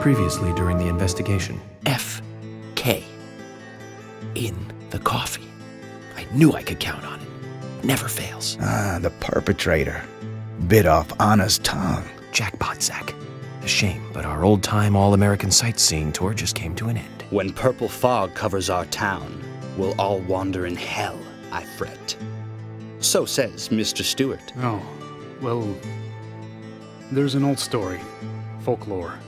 Previously during the investigation. F.K. In the coffee. I knew I could count on it. Never fails. Ah, the perpetrator. Bit off Anna's tongue. Jackpot, Zach. A shame, but our old time all American sightseeing tour just came to an end. When purple fog covers our town, we'll all wander in hell, I fret. So says Mr. Stewart. Oh, well, there's an old story, folklore.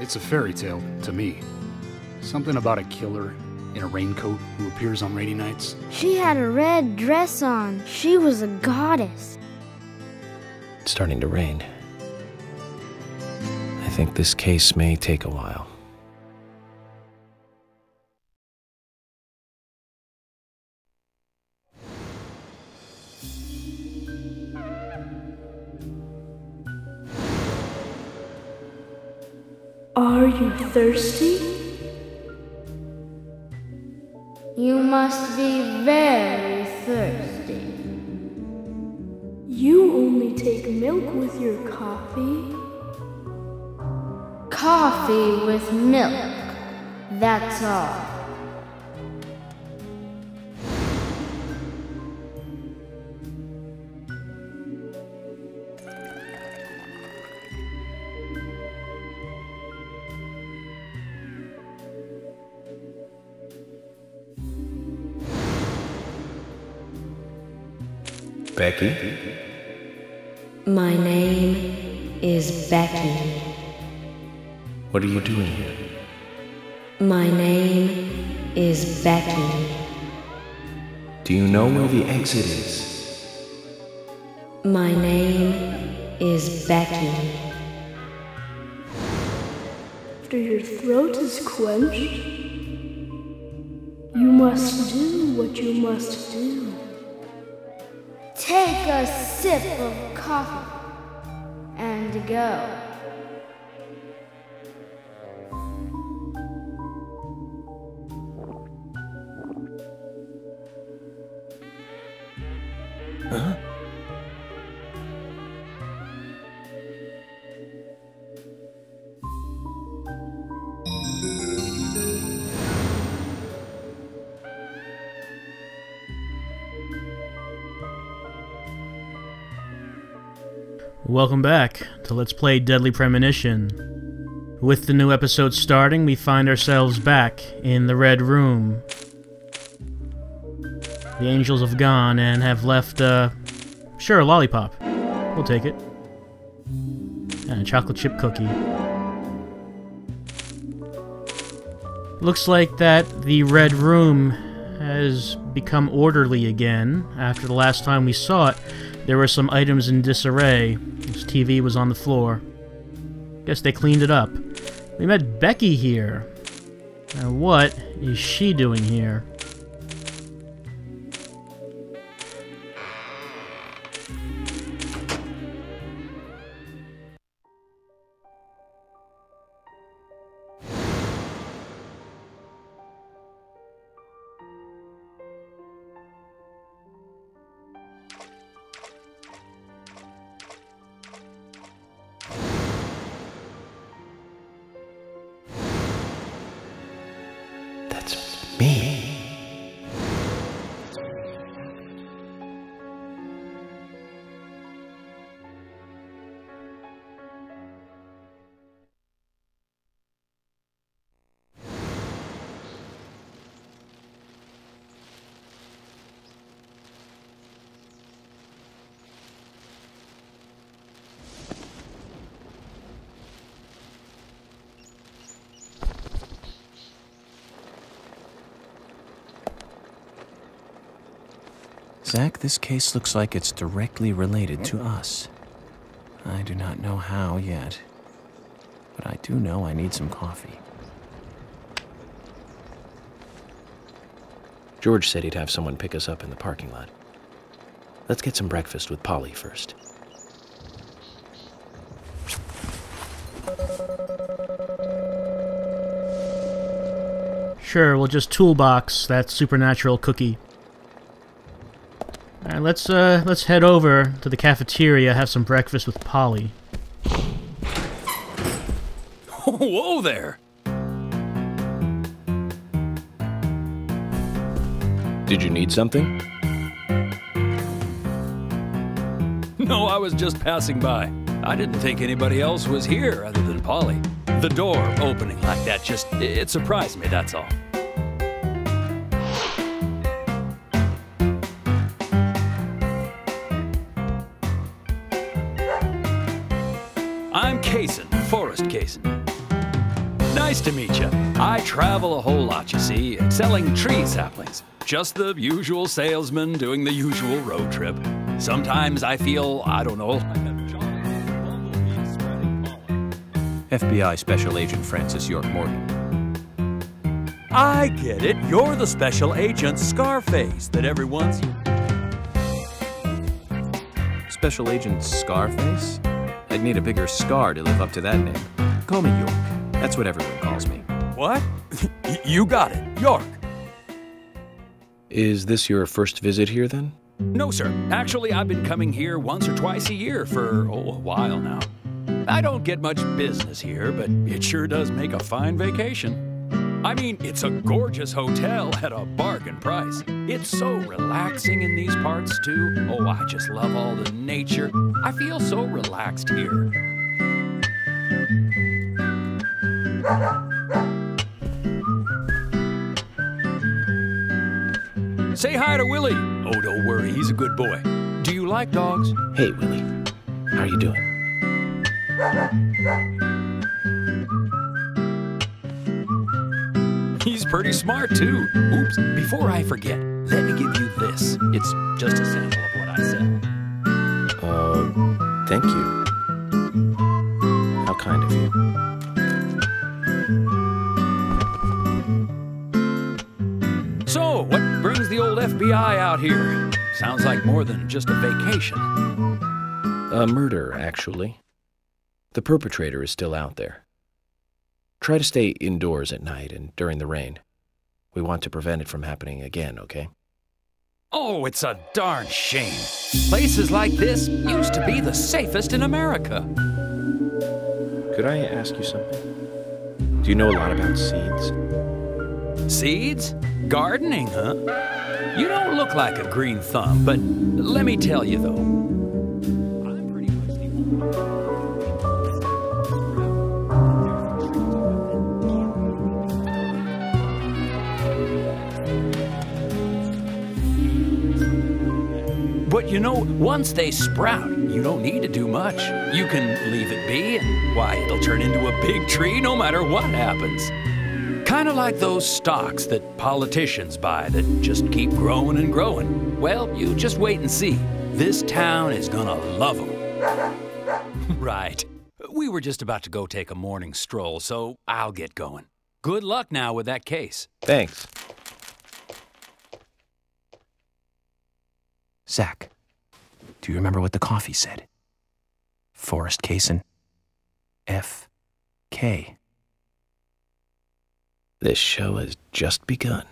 It's a fairy tale to me. Something about a killer in a raincoat who appears on rainy nights. She had a red dress on. She was a goddess. It's starting to rain. I think this case may take a while. You thirsty? You must be very thirsty. You only take milk with your coffee? Coffee with milk. That's all. Becky? My name is Becky. What are you doing here? My name is Becky. Do you know where the exit is? My name is Becky. After your throat is quenched, you must do what you must do. A sip of coffee and go. Welcome back to Let's Play Deadly Premonition. With the new episode starting, we find ourselves back in the Red Room. The angels have gone and have left, uh, sure, a lollipop. We'll take it. And a chocolate chip cookie. Looks like that the Red Room has become orderly again. After the last time we saw it, there were some items in disarray. This TV was on the floor. Guess they cleaned it up. We met Becky here. Now what is she doing here? Zach, this case looks like it's directly related to us. I do not know how yet, but I do know I need some coffee. George said he'd have someone pick us up in the parking lot. Let's get some breakfast with Polly first. Sure, we'll just toolbox that supernatural cookie. Alright, let's uh let's head over to the cafeteria, have some breakfast with Polly. Whoa there! Did you need something? No, I was just passing by. I didn't think anybody else was here other than Polly. The door opening like that just, it surprised me, that's all. Kaysen, Forrest Kaysen. Nice to meet you. I travel a whole lot, you see, selling tree saplings. Just the usual salesman doing the usual road trip. Sometimes I feel, I don't know. FBI Special Agent Francis York Morgan. I get it. You're the special agent Scarface that everyone's. Special Agent Scarface? I'd need a bigger scar to live up to that name. Call me York. That's what everyone calls me. What? you got it. York. Is this your first visit here then? No, sir. Actually, I've been coming here once or twice a year for, oh, a while now. I don't get much business here, but it sure does make a fine vacation. I mean, it's a gorgeous hotel at a bargain price. It's so relaxing in these parts, too. Oh, I just love all the nature. I feel so relaxed here. Say hi to Willie. Oh, don't worry, he's a good boy. Do you like dogs? Hey, Willie. How are you doing? He's pretty smart, too. Oops, before I forget, let me give you this. It's just a sample of what I said. Uh, thank you. How kind of you. So, what brings the old FBI out here? Sounds like more than just a vacation. A murder, actually. The perpetrator is still out there. Try to stay indoors at night and during the rain. We want to prevent it from happening again, okay? Oh, it's a darn shame. Places like this used to be the safest in America. Could I ask you something? Do you know a lot about seeds? Seeds? Gardening, huh? You don't look like a green thumb, but let me tell you though. But you know, once they sprout, you don't need to do much. You can leave it be, and why, it'll turn into a big tree no matter what happens. Kind of like those stocks that politicians buy that just keep growing and growing. Well, you just wait and see. This town is gonna love them. right. We were just about to go take a morning stroll, so I'll get going. Good luck now with that case. Thanks. Zach, do you remember what the coffee said? Forrest Kaysen. F. K. This show has just begun.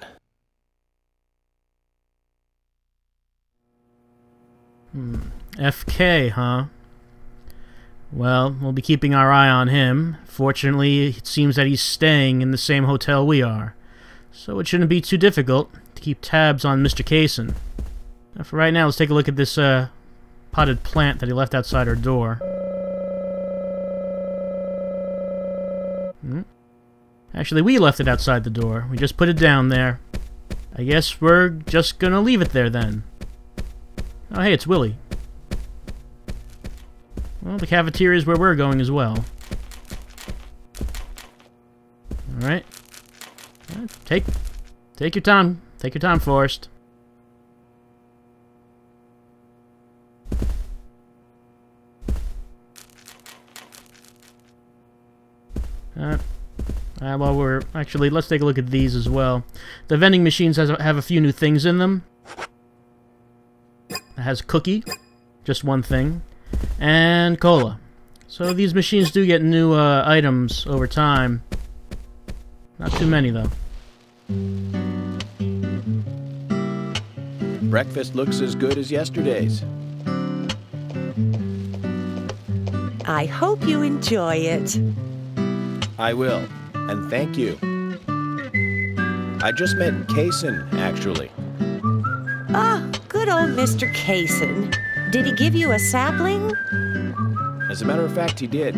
Hmm. FK, huh? Well, we'll be keeping our eye on him. Fortunately, it seems that he's staying in the same hotel we are. So it shouldn't be too difficult to keep tabs on Mr. Kaysen. Now, for right now, let's take a look at this uh, potted plant that he left outside our door. Hmm. Actually, we left it outside the door. We just put it down there. I guess we're just gonna leave it there then. Oh, hey, it's Willie. Well, the cafeteria is where we're going as well. Alright. Right, take, take your time. Take your time, Forrest. Uh, uh, well, we're actually let's take a look at these as well. The vending machines has have a few new things in them. It has cookie, just one thing, and cola. So these machines do get new uh, items over time. Not too many though. Breakfast looks as good as yesterday's. I hope you enjoy it. I will, and thank you. I just met Kaysen, actually. Ah, good old Mr. Kaysen. Did he give you a sapling? As a matter of fact, he did.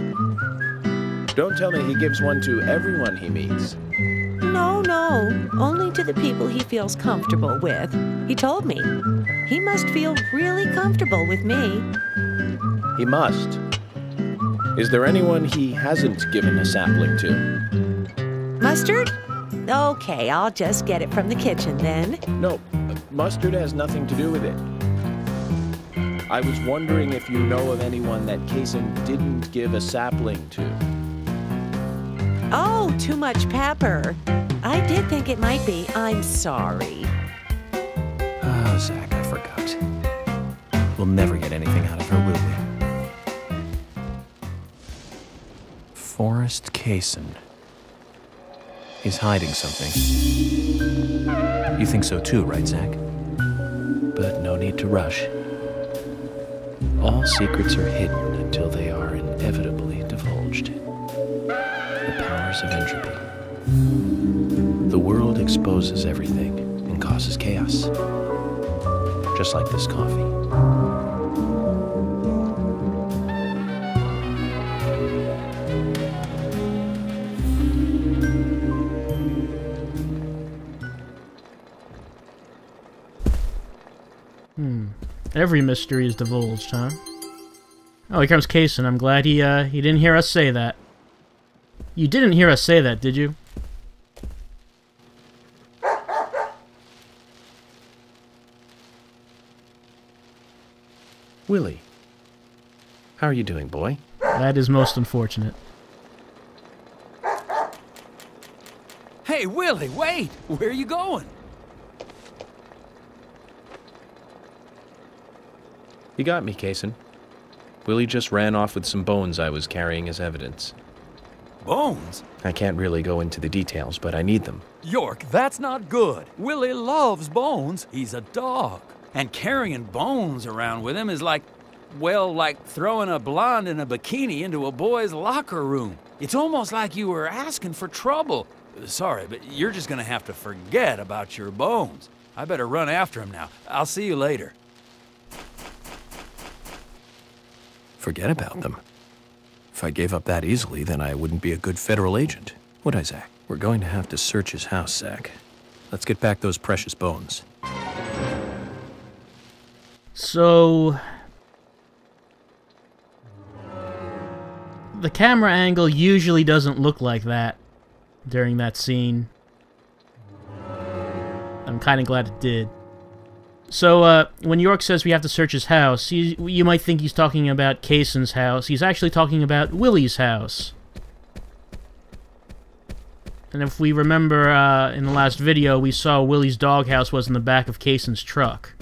Don't tell me he gives one to everyone he meets. No, no. Only to the people he feels comfortable with. He told me. He must feel really comfortable with me. He must. Is there anyone he hasn't given a sapling to? Mustard? Okay, I'll just get it from the kitchen then. No, mustard has nothing to do with it. I was wondering if you know of anyone that Kaysen didn't give a sapling to. Oh, too much pepper. I did think it might be. I'm sorry. Oh, Zach, I forgot. We'll never get anything out of her, will Forrest Kaysen. He's hiding something. You think so too, right, Zach? But no need to rush. All secrets are hidden until they are inevitably divulged. The powers of entropy. The world exposes everything and causes chaos. Just like this coffee. Every mystery is divulged, huh? Oh, here comes Kaysen. I'm glad he, uh, he didn't hear us say that. You didn't hear us say that, did you? Willie. How are you doing, boy? That is most unfortunate. Hey, Willie, wait! Where are you going? You got me, Kaysen. Willie just ran off with some bones I was carrying as evidence. Bones? I can't really go into the details, but I need them. York, that's not good. Willie loves bones. He's a dog. And carrying bones around with him is like, well, like throwing a blonde in a bikini into a boy's locker room. It's almost like you were asking for trouble. Sorry, but you're just gonna have to forget about your bones. I better run after him now. I'll see you later. Forget about them. If I gave up that easily, then I wouldn't be a good federal agent, would I, Zach? We're going to have to search his house, Zach. Let's get back those precious bones. So... The camera angle usually doesn't look like that during that scene. I'm kind of glad it did. So, uh, when York says we have to search his house, he, you might think he's talking about Kaysen's house. He's actually talking about Willie's house. And if we remember uh, in the last video, we saw Willie's doghouse was in the back of Kaysen's truck.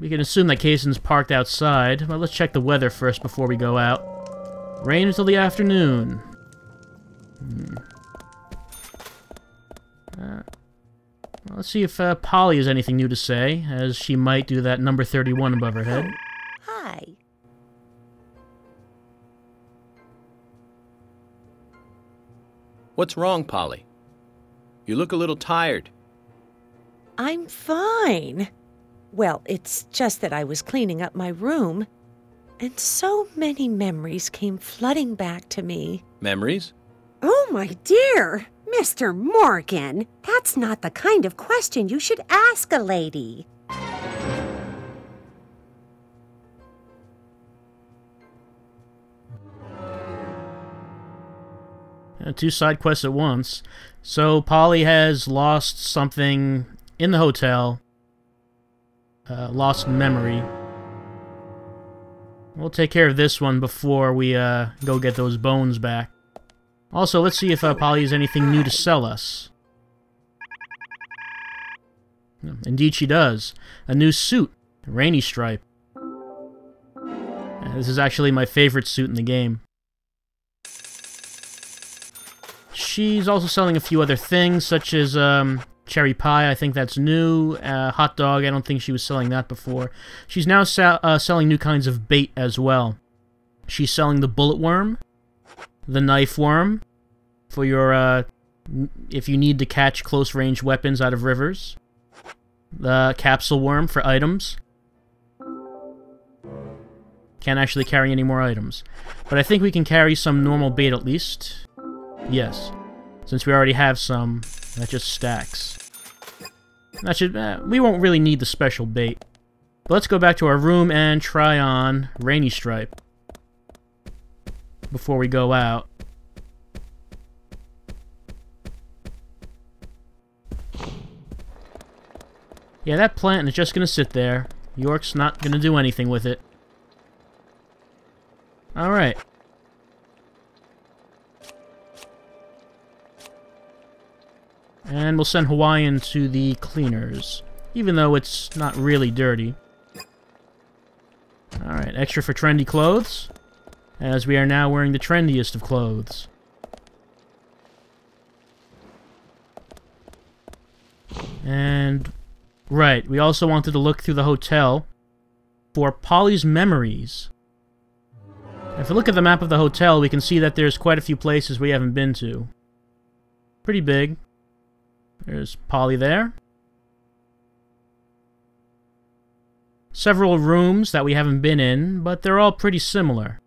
We can assume that Kaysen's parked outside, but let's check the weather first before we go out. Rain until the afternoon. Hmm. Uh, let's see if uh, Polly has anything new to say, as she might do that number 31 above her head. Hi. What's wrong, Polly? You look a little tired. I'm fine. Well, it's just that I was cleaning up my room, and so many memories came flooding back to me. Memories? Oh, my dear! Mr. Morgan, that's not the kind of question you should ask a lady. Uh, two side quests at once. So Polly has lost something in the hotel. Uh, lost memory. We'll take care of this one before we uh, go get those bones back. Also, let's see if uh, Polly has anything new to sell us. Indeed she does. A new suit. Rainy stripe. This is actually my favorite suit in the game. She's also selling a few other things, such as um, cherry pie. I think that's new. Uh, hot dog. I don't think she was selling that before. She's now uh, selling new kinds of bait as well. she's selling the bullet worm, the knife worm, for your, uh, if you need to catch close range weapons out of rivers, the capsule worm for items. Can't actually carry any more items. But I think we can carry some normal bait at least. Yes. Since we already have some, that just stacks. That should, uh, we won't really need the special bait. But let's go back to our room and try on Rainy Stripe. Before we go out. Yeah, that plant is just gonna sit there. York's not gonna do anything with it. Alright. And we'll send Hawaiian to the cleaners, even though it's not really dirty. Alright, extra for trendy clothes, as we are now wearing the trendiest of clothes. And, right, we also wanted to look through the hotel for Polly's memories. If we look at the map of the hotel, we can see that there's quite a few places we haven't been to. Pretty big. There's Polly there. Several rooms that we haven't been in, but they're all pretty similar.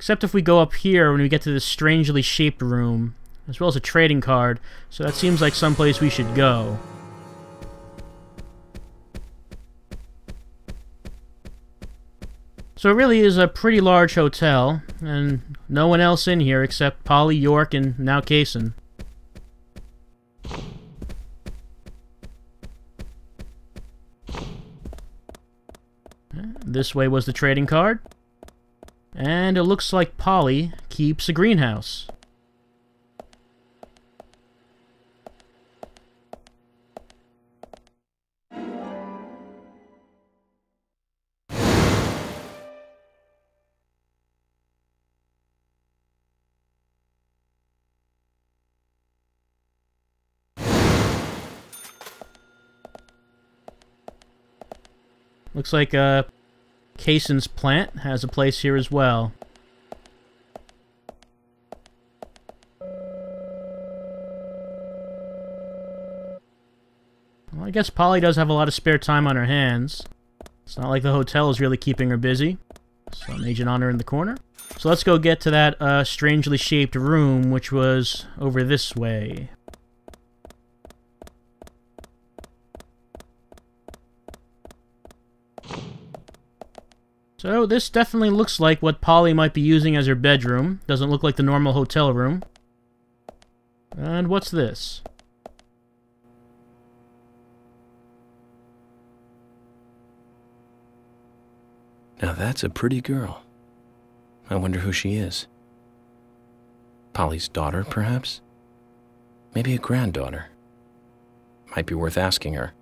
Except if we go up here when we get to this strangely shaped room, as well as a trading card, so that seems like someplace we should go. So it really is a pretty large hotel, and no one else in here except Polly, York, and now Kaysen. This way was the trading card. And it looks like Polly keeps a greenhouse. Looks like uh, Kaysen's plant has a place here as well. Well, I guess Polly does have a lot of spare time on her hands. It's not like the hotel is really keeping her busy. Some agent honor in the corner. So let's go get to that uh, strangely shaped room, which was over this way. So this definitely looks like what Polly might be using as her bedroom. Doesn't look like the normal hotel room. And what's this? Now that's a pretty girl. I wonder who she is. Polly's daughter, perhaps? Maybe a granddaughter. Might be worth asking her.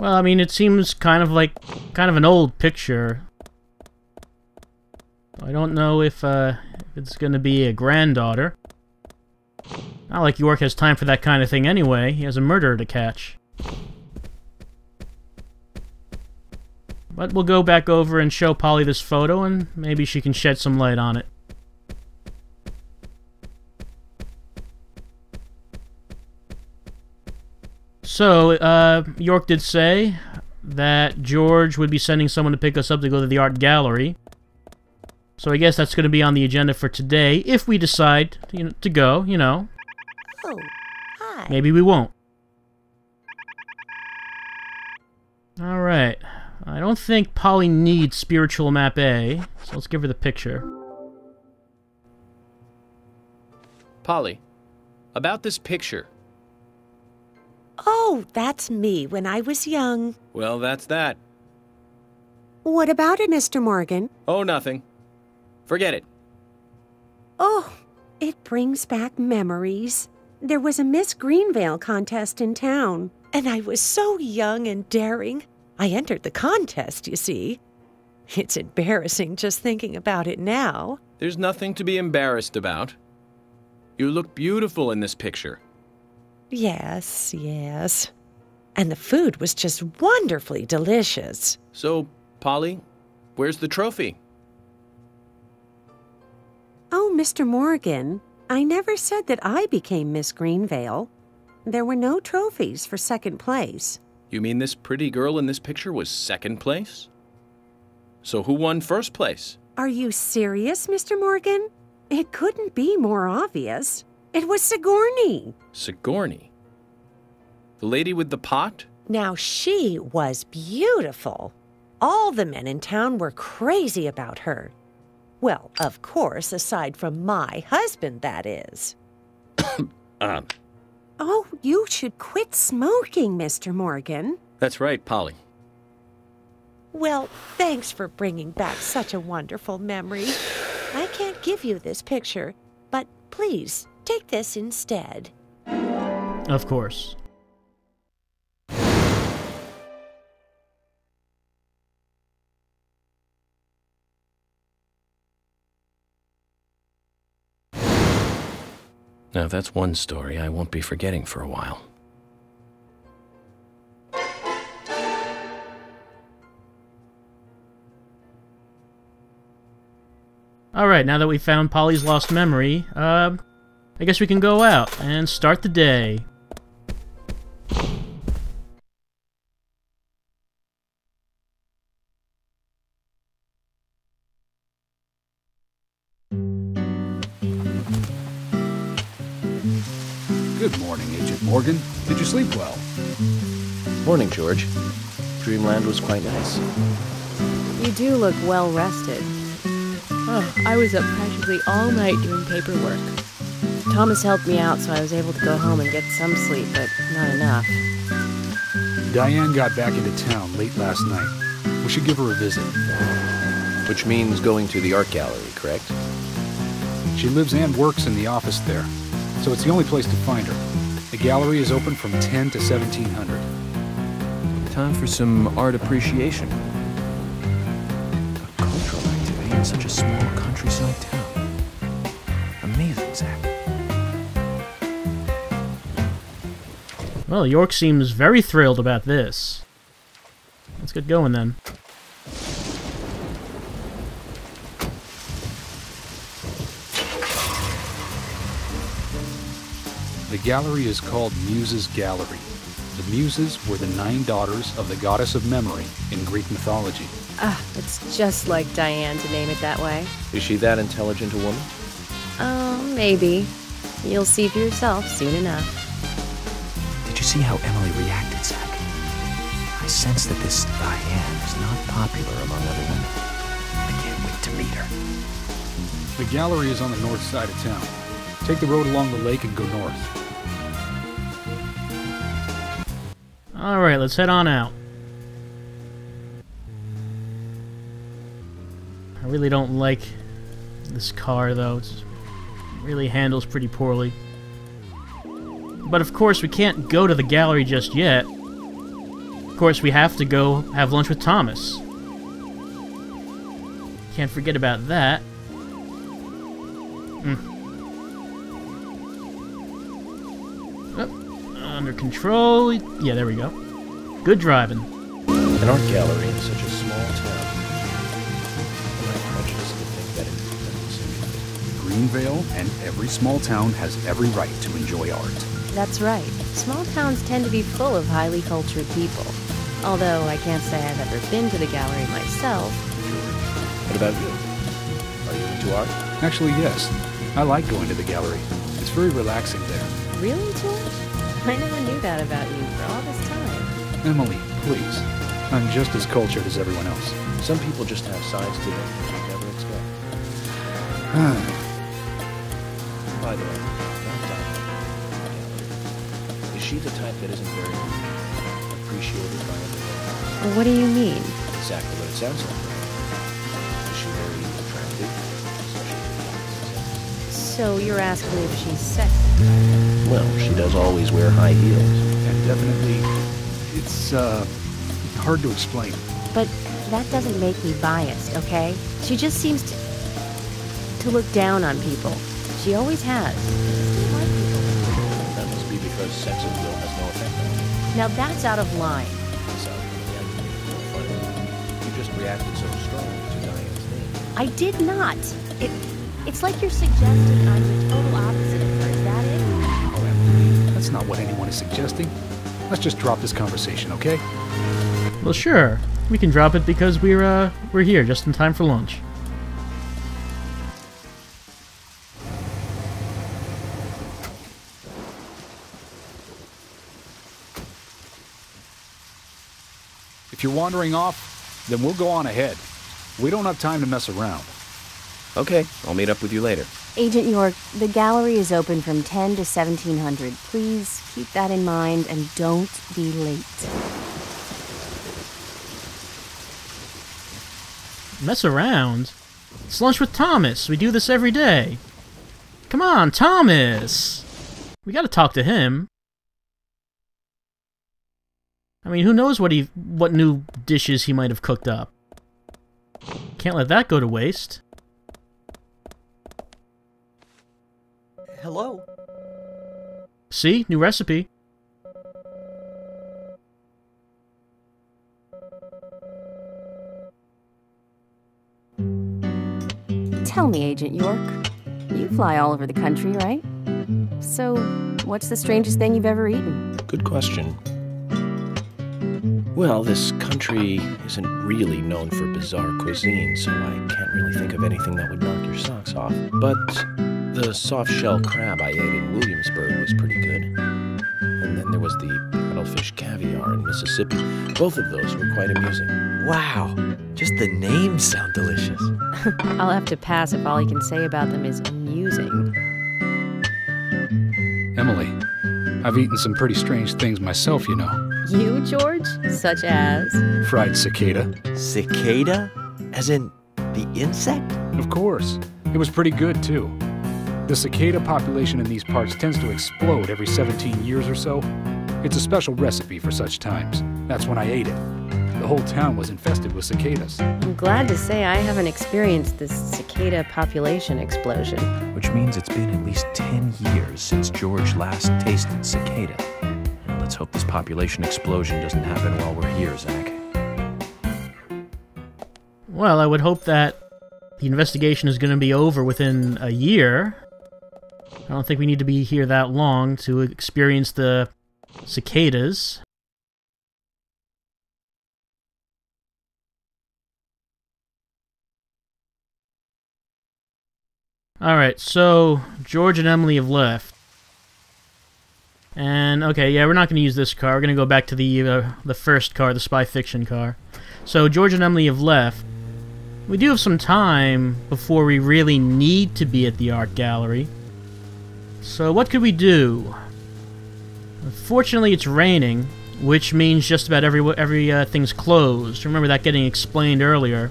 Well, I mean, it seems kind of like kind of an old picture. I don't know if, uh, if it's going to be a granddaughter. Not like York has time for that kind of thing anyway. He has a murderer to catch. But we'll go back over and show Polly this photo, and maybe she can shed some light on it. So, uh, York did say that George would be sending someone to pick us up to go to the art gallery. So I guess that's going to be on the agenda for today, if we decide you know, to go, you know. Oh, hi. Maybe we won't. Alright. I don't think Polly needs spiritual map A, so let's give her the picture. Polly, about this picture. Oh, that's me when I was young. Well, that's that. What about it, Mr. Morgan? Oh, nothing. Forget it. Oh, it brings back memories. There was a Miss Greenvale contest in town. And I was so young and daring. I entered the contest, you see. It's embarrassing just thinking about it now. There's nothing to be embarrassed about. You look beautiful in this picture. Yes, yes. And the food was just wonderfully delicious. So, Polly, where's the trophy? Oh, Mr. Morgan, I never said that I became Miss Greenvale. There were no trophies for second place. You mean this pretty girl in this picture was second place? So who won first place? Are you serious, Mr. Morgan? It couldn't be more obvious. It was Sigourney. Sigourney? The lady with the pot? Now, she was beautiful. All the men in town were crazy about her. Well, of course, aside from my husband, that is. um. Oh, you should quit smoking, Mr. Morgan. That's right, Polly. Well, thanks for bringing back such a wonderful memory. I can't give you this picture, but please take this instead. Of course. Now, that's one story I won't be forgetting for a while. Alright, now that we found Polly's lost memory, uh, I guess we can go out and start the day. Good morning, Agent Morgan. Did you sleep well? Morning, George. Dreamland was quite nice. You do look well rested. Oh, I was up practically all night doing paperwork. Thomas helped me out, so I was able to go home and get some sleep, but not enough. Diane got back into town late last night. We should give her a visit. Which means going to the art gallery, correct? She lives and works in the office there, so it's the only place to find her. The gallery is open from 10 to 1700. Time for some art appreciation. A cultural activity in such a small countryside town. Well, York seems very thrilled about this. Let's get going then. The gallery is called Muses Gallery. The Muses were the nine daughters of the goddess of memory in Greek mythology. Ah, it's just like Diane to name it that way. Is she that intelligent a woman? Oh, maybe. You'll see for yourself soon enough. Did you see how Emily reacted, Zach? I sense that this Diane is not popular among other women. I can't wait to meet her. The gallery is on the north side of town. Take the road along the lake and go north. Alright, let's head on out. I really don't like this car, though. It really handles pretty poorly. But of course, we can't go to the gallery just yet. Of course, we have to go have lunch with Thomas. Can't forget about that. Mm. Oh, under control. Yeah, there we go. Good driving. An art gallery in such a small town. Greenvale and every small town has every right to enjoy art. That's right. Small towns tend to be full of highly cultured people. Although I can't say I've ever been to the gallery myself. What about you? Are you into art? Actually, yes. I like going to the gallery. It's very relaxing there. Really, George? I never knew that about you for all this time. Emily, please. I'm just as cultured as everyone else. Some people just have sides to them that you never expect. By the way, that Diane, is she the type that isn't very appreciated by everyone? What do you mean? Exactly what it sounds like. Is she very attractive? So you're asking if she's sexy? Well, she does always wear high heels. And definitely, it's, uh, hard to explain. But that doesn't make me biased, okay? She just seems to, to look down on people. She always has. That must be because sex at will has no effect on her. Now that's out of line. You just reacted so strongly to Diane's name. I did not. It, it's like you're suggesting I'm the total opposite of her. Is that it? That's not what anyone is suggesting. Let's just drop this conversation, okay? Well, sure. We can drop it because we're uh we're here just in time for lunch. Wandering off, then we'll go on ahead. We don't have time to mess around. Okay, I'll meet up with you later. Agent York, the gallery is open from 10 to 1700. Please keep that in mind and don't be late. Mess around? It's lunch with Thomas. We do this every day. Come on, Thomas! We gotta talk to him. I mean, who knows what he what new dishes he might have cooked up. Can't let that go to waste. Hello? See? New recipe. Tell me, Agent York. You fly all over the country, right? So, what's the strangest thing you've ever eaten? Good question. Well, this country isn't really known for bizarre cuisine, so I can't really think of anything that would knock your socks off. But the soft shell crab I ate in Williamsburg was pretty good. And then there was the paddlefish caviar in Mississippi. Both of those were quite amusing. Wow, just the names sound delicious. I'll have to pass if all you can say about them is amusing. Emily, I've eaten some pretty strange things myself, you know. You, George? Such as? Fried cicada. Cicada? As in the insect? Of course. It was pretty good, too. The cicada population in these parts tends to explode every 17 years or so. It's a special recipe for such times. That's when I ate it. The whole town was infested with cicadas. I'm glad to say I haven't experienced this cicada population explosion. Which means it's been at least 10 years since George last tasted cicada. Let's hope this population explosion doesn't happen while we're here, Zach. Well, I would hope that the investigation is going to be over within a year. I don't think we need to be here that long to experience the cicadas. Alright, so George and Emily have left. And, okay, yeah, we're not going to use this car. We're going to go back to the, uh, the first car, the spy fiction car. So George and Emily have left. We do have some time before we really need to be at the art gallery. So what could we do? Unfortunately, it's raining, which means just about every every uh, thing's closed. Remember that getting explained earlier.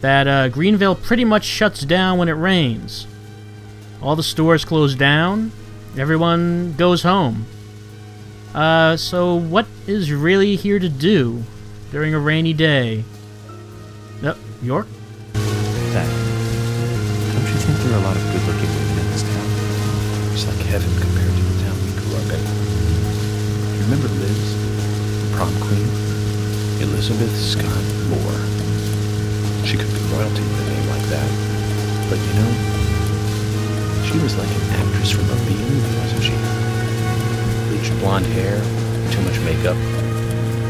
That uh, Greenvale pretty much shuts down when it rains. All the stores close down. Everyone goes home. Uh, so what is really here to do during a rainy day? Yep, York? Zach, don't you think there are a lot of good-looking women in this town? It's like heaven compared to the town we grew up in. You remember Liz, the prom queen? Elizabeth Scott Moore. She could be royalty with a name like that. But you know, she was like an actress from a B movie, wasn't she? Bleached blonde hair, too much makeup,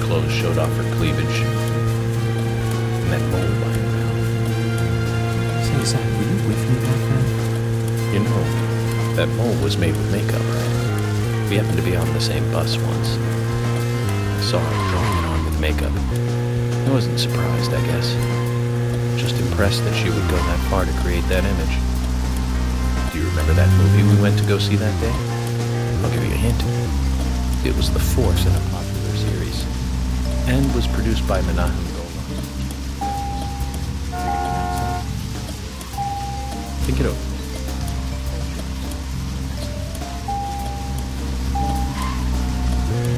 clothes showed off her cleavage, and that mole by her mouth. Say, Zach, were you with me back then? You know, that mole was made with makeup, right? We happened to be on the same bus once. I saw her drawing it on with makeup. I wasn't surprised, I guess. Just impressed that she would go that far to create that image. Remember that movie we went to go see that day? I'll give you a hint. It was the Force in a popular series, and was produced by Menahem Golan. Think it over.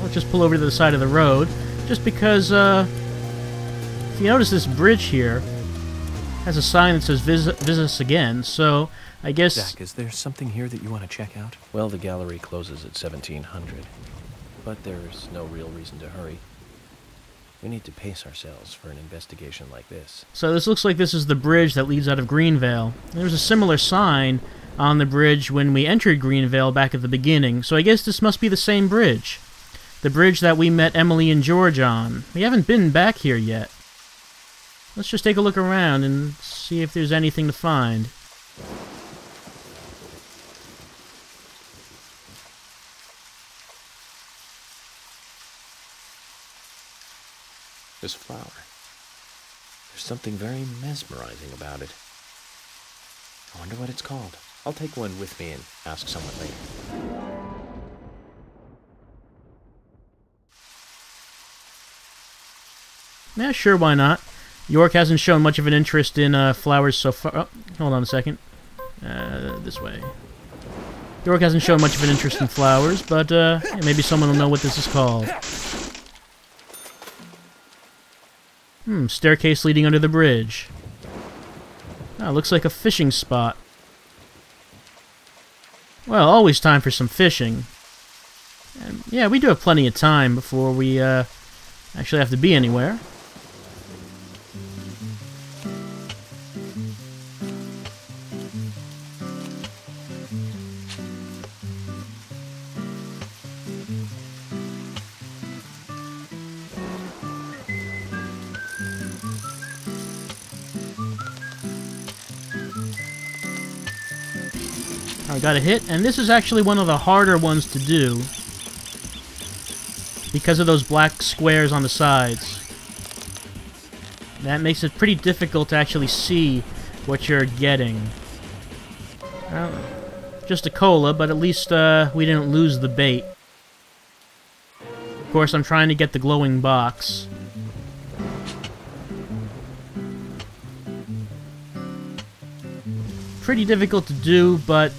I'll just pull over to the side of the road, just because, uh, if you notice this bridge here has a sign that says visit, visit us again, so I guess... Zach, is there something here that you want to check out? Well, the gallery closes at 1700. but there's no real reason to hurry. We need to pace ourselves for an investigation like this. So this looks like this is the bridge that leads out of Greenvale. There was a similar sign on the bridge when we entered Greenvale back at the beginning, so I guess this must be the same bridge. The bridge that we met Emily and George on. We haven't been back here yet. Let's just take a look around and see if there's anything to find. This flower. There's something very mesmerizing about it. I wonder what it's called. I'll take one with me and ask someone later. Yeah, sure, why not? York hasn't shown much of an interest in uh, flowers so far. Oh, hold on a second. Uh, this way. York hasn't shown much of an interest in flowers, but uh, yeah, maybe someone will know what this is called. Hmm, staircase leading under the bridge. Oh, looks like a fishing spot. Well, always time for some fishing. And yeah, we do have plenty of time before we uh, actually have to be anywhere. Got a hit, and this is actually one of the harder ones to do because of those black squares on the sides. That makes it pretty difficult to actually see what you're getting. Just a cola, but at least uh, we didn't lose the bait. Of course, I'm trying to get the glowing box. Pretty difficult to do, but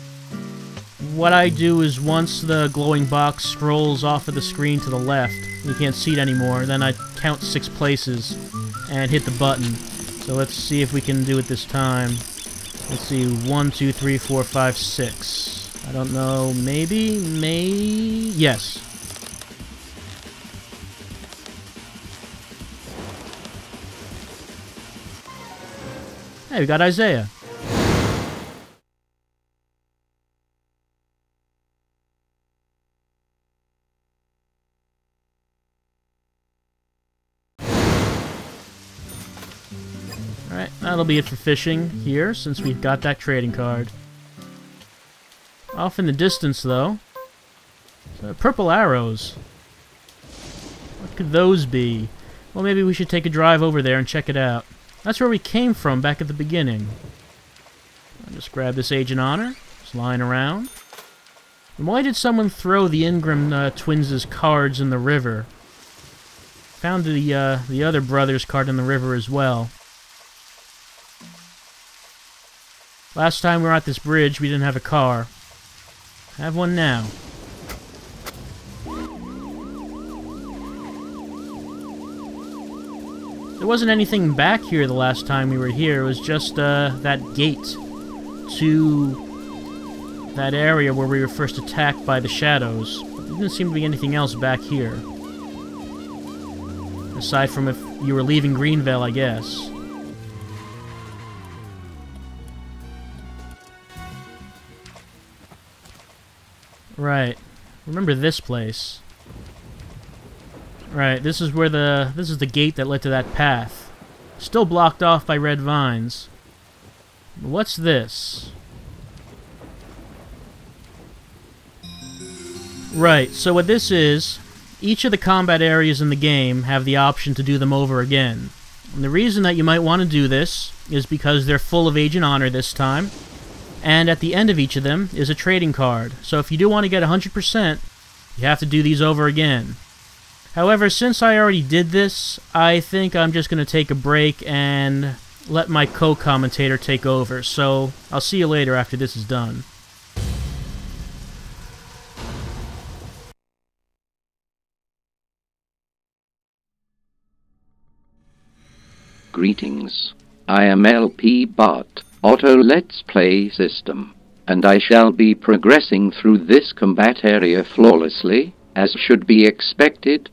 what I do is once the glowing box scrolls off of the screen to the left, you can't see it anymore, then I count six places and hit the button. So let's see if we can do it this time. Let's see, one, two, three, four, five, six. I don't know, maybe, may... yes. Hey, we got Isaiah. That'll be it for fishing here, since we've got that trading card. Off in the distance, though, uh, purple arrows. What could those be? Well, maybe we should take a drive over there and check it out. That's where we came from back at the beginning. I'll just grab this Agent Honor. It's lying around. And why did someone throw the Ingram uh, twins' cards in the river? Found the, uh, the other brother's card in the river as well. Last time we were at this bridge, we didn't have a car. Have one now. There wasn't anything back here the last time we were here. It was just uh, that gate to that area where we were first attacked by the shadows. There didn't seem to be anything else back here. Aside from if you were leaving Greenvale, I guess. Right. Remember this place. Right, this is where the this is the gate that led to that path. Still blocked off by red vines. What's this? Right, so what this is, each of the combat areas in the game have the option to do them over again. And the reason that you might want to do this is because they're full of Agent Honor this time, and at the end of each of them is a trading card. So if you do want to get 100%, you have to do these over again. However, since I already did this, I think I'm just going to take a break and let my co-commentator take over. So I'll see you later after this is done. Greetings. I am LP Bot, Auto Let's Play System, and I shall be progressing through this combat area flawlessly, as should be expected.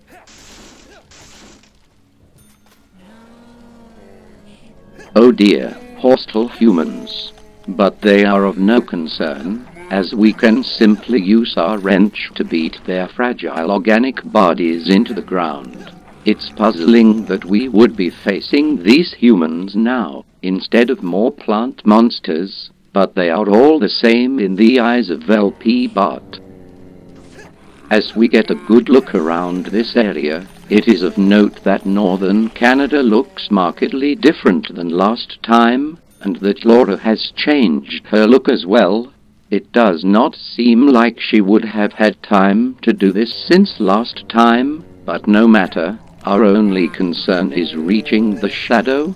Oh dear, hostile humans. But they are of no concern, as we can simply use our wrench to beat their fragile organic bodies into the ground. It's puzzling that we would be facing these humans now, instead of more plant monsters, but they are all the same in the eyes of LP Bot. As we get a good look around this area, it is of note that northern Canada looks markedly different than last time, and that Laura has changed her look as well. It does not seem like she would have had time to do this since last time, but no matter, our only concern is reaching the shadow.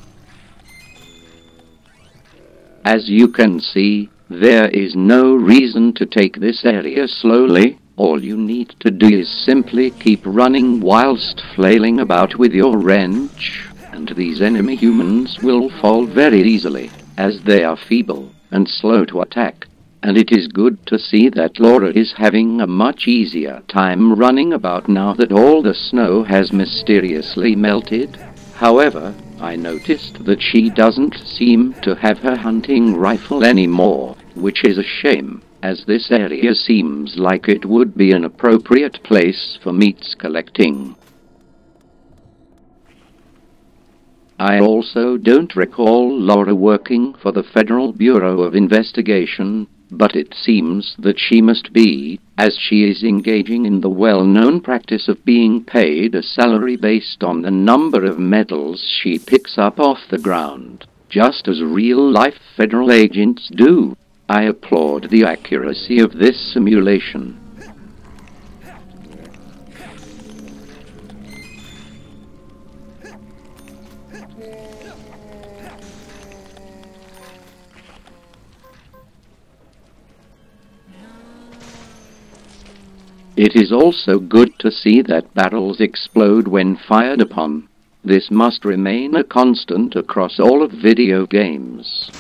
As you can see, there is no reason to take this area slowly. All you need to do is simply keep running whilst flailing about with your wrench, and these enemy humans will fall very easily, as they are feeble and slow to attack. And it is good to see that Laura is having a much easier time running about now that all the snow has mysteriously melted. However, I noticed that she doesn't seem to have her hunting rifle anymore, which is a shame as this area seems like it would be an appropriate place for meats collecting. I also don't recall Laura working for the Federal Bureau of Investigation, but it seems that she must be, as she is engaging in the well-known practice of being paid a salary based on the number of medals she picks up off the ground, just as real-life federal agents do. I applaud the accuracy of this simulation. It is also good to see that barrels explode when fired upon. This must remain a constant across all of video games.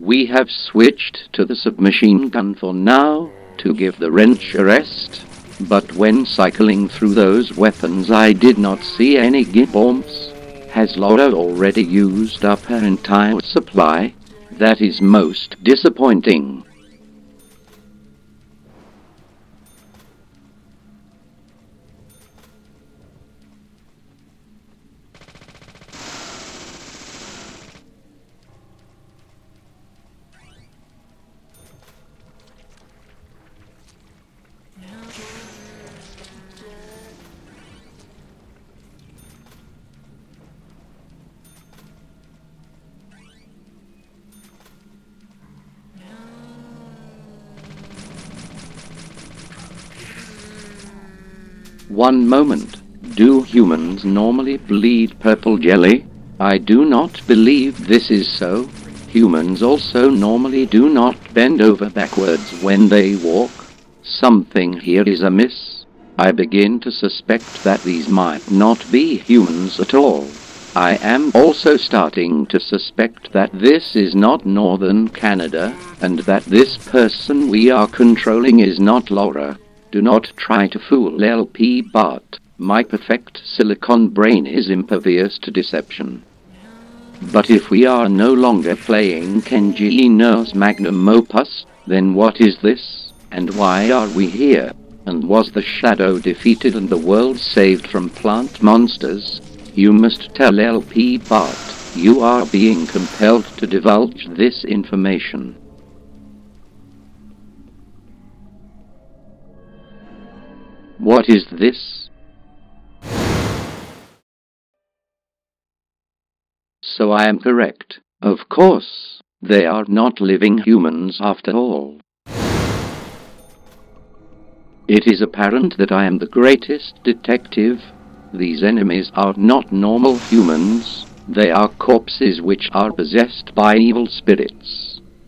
We have switched to the submachine gun for now, to give the wrench a rest, but when cycling through those weapons I did not see any bombs. Has Laura already used up her entire supply? That is most disappointing. One moment. Do humans normally bleed purple jelly? I do not believe this is so. Humans also normally do not bend over backwards when they walk. Something here is amiss. I begin to suspect that these might not be humans at all. I am also starting to suspect that this is not northern Canada, and that this person we are controlling is not Laura. Do not try to fool LP Bot. My perfect silicon brain is impervious to deception. But if we are no longer playing Kenji Eno's magnum opus, then what is this, and why are we here? And was the shadow defeated and the world saved from plant monsters? You must tell LP Bot, You are being compelled to divulge this information. What is this? So I am correct. Of course, they are not living humans after all. It is apparent that I am the greatest detective. These enemies are not normal humans. They are corpses which are possessed by evil spirits.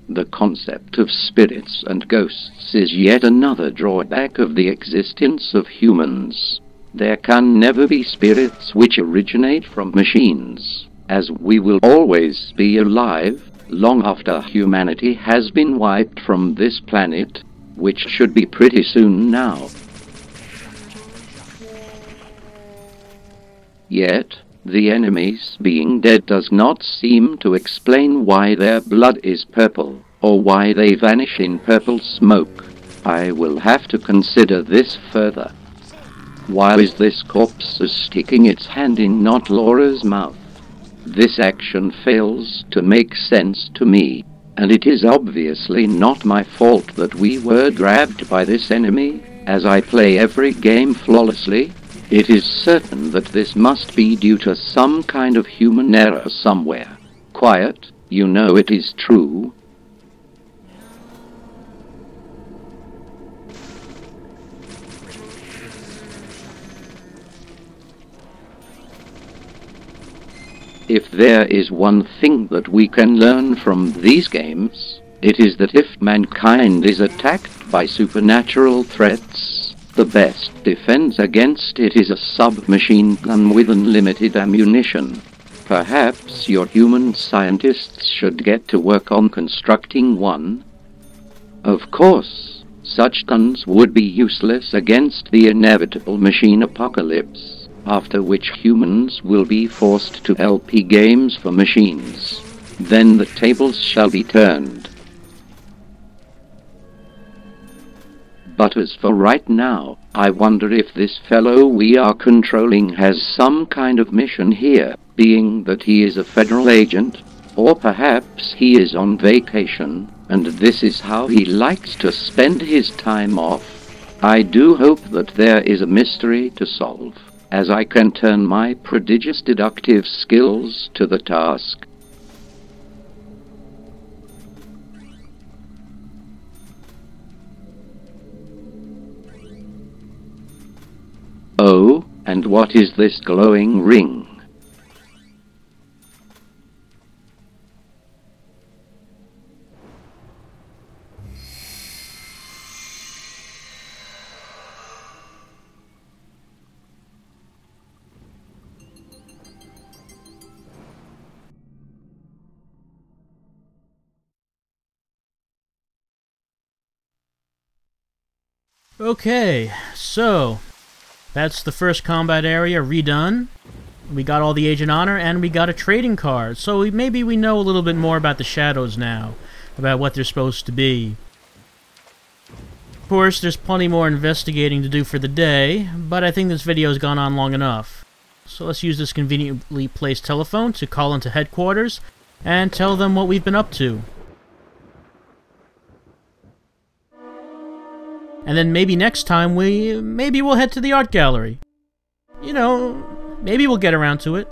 The concept of spirits and ghosts is yet another drawback of the existence of humans. There can never be spirits which originate from machines, as we will always be alive long after humanity has been wiped from this planet. which should be pretty soon now. Yet, the enemies being dead does not seem to explain why their blood is purple, or why they vanish in purple smoke. I will have to consider this further. Why is this corpse sticking its hand in not Laura's mouth? This action fails to make sense to me, and it is obviously not my fault that we were grabbed by this enemy, as I play every game flawlessly. It is certain that this must be due to some kind of human error somewhere. Quiet, you know it is true. If there is one thing that we can learn from these games, it is that if mankind is attacked by supernatural threats, the best defense against it is a submachine gun with unlimited ammunition. Perhaps your human scientists should get to work on constructing one. Of course, such guns would be useless against the inevitable machine apocalypse after which humans will be forced to LP games for machines. Then the tables shall be turned. But as for right now, I wonder if this fellow we are controlling has some kind of mission here, being that he is a federal agent, or perhaps he is on vacation, and this is how he likes to spend his time off. I do hope that there is a mystery to solve as I can turn my prodigious deductive skills to the task. And what is this glowing ring? Okay, so that's the first combat area redone. We got all the Agent Honor, and we got a trading card. So we, maybe we know a little bit more about the Shadows now, about what they're supposed to be. Of course, there's plenty more investigating to do for the day, but I think this video has gone on long enough. So let's use this conveniently placed telephone to call into headquarters and tell them what we've been up to. And then maybe next time we maybe we'll head to the art gallery. You know, maybe we'll get around to it.